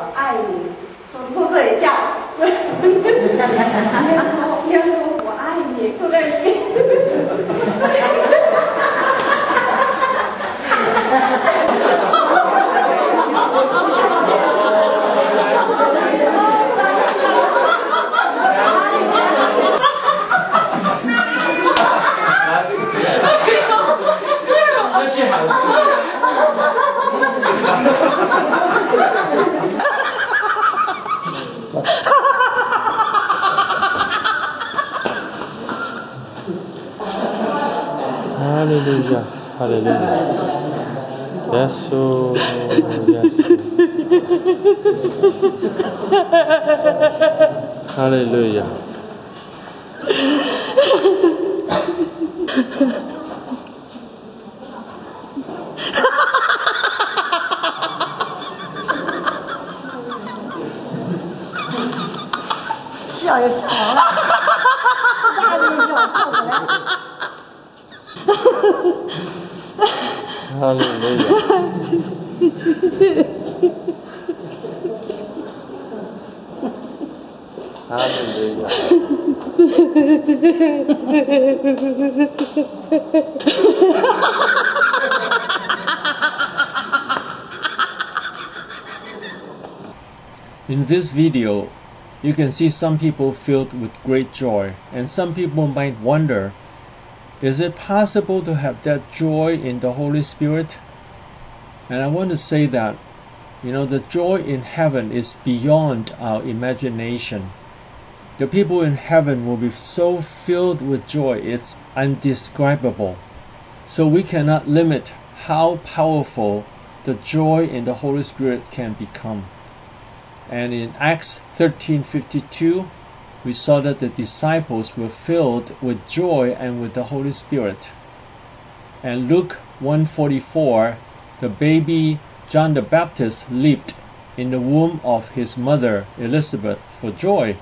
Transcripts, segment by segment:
我爱你，重复这一下，两个我爱你，就这一个。 할렐루 야, 할렐루 야. 예 수, 예 수. 哈렐루 야. 笑又笑完了，哈哈哈哈哈！笑的还没笑，笑的呀。Hallelujah. Hallelujah. In this video, you can see some people filled with great joy, and some people might wonder is it possible to have that joy in the Holy Spirit? And I want to say that, you know, the joy in heaven is beyond our imagination. The people in heaven will be so filled with joy, it's undescribable. So we cannot limit how powerful the joy in the Holy Spirit can become. And in Acts 13:52, we saw that the disciples were filled with joy and with the Holy Spirit. And Luke 144, the baby John the Baptist leaped in the womb of his mother Elizabeth for joy.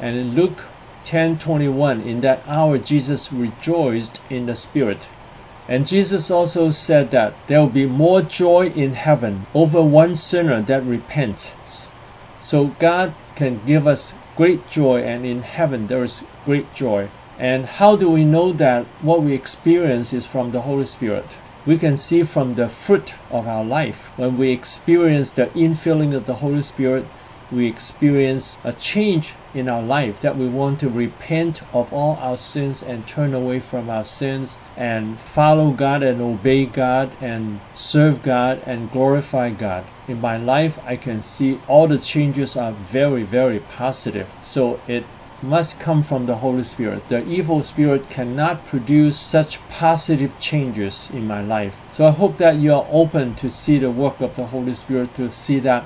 And in Luke 10:21, in that hour Jesus rejoiced in the Spirit. And Jesus also said that there will be more joy in heaven over one sinner that repents. So God can give us great joy, and in heaven there is great joy. And how do we know that what we experience is from the Holy Spirit? We can see from the fruit of our life. When we experience the infilling of the Holy Spirit, we experience a change in our life that we want to repent of all our sins and turn away from our sins and follow God and obey God and serve God and glorify God. In my life, I can see all the changes are very, very positive. So it must come from the Holy Spirit. The evil spirit cannot produce such positive changes in my life. So I hope that you are open to see the work of the Holy Spirit, to see that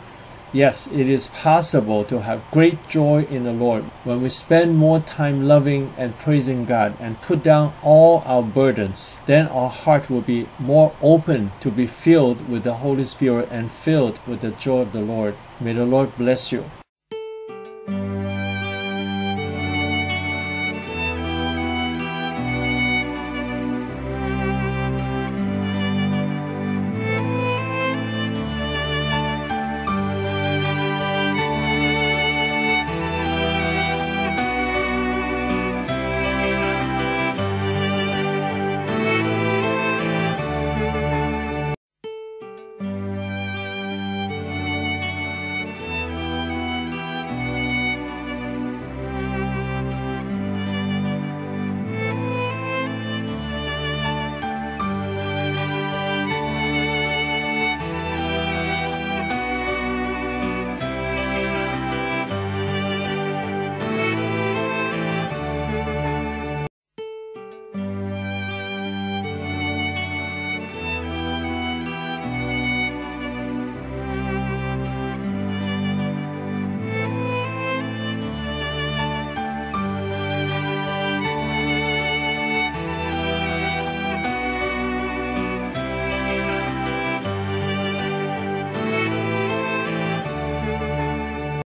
Yes, it is possible to have great joy in the Lord when we spend more time loving and praising God and put down all our burdens. Then our heart will be more open to be filled with the Holy Spirit and filled with the joy of the Lord. May the Lord bless you.